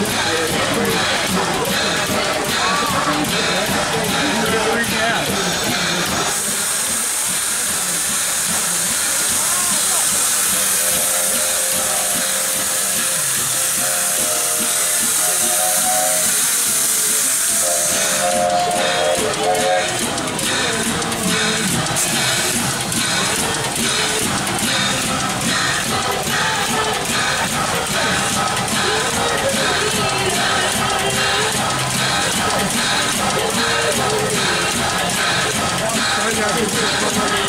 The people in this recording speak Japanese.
Yeah. やる。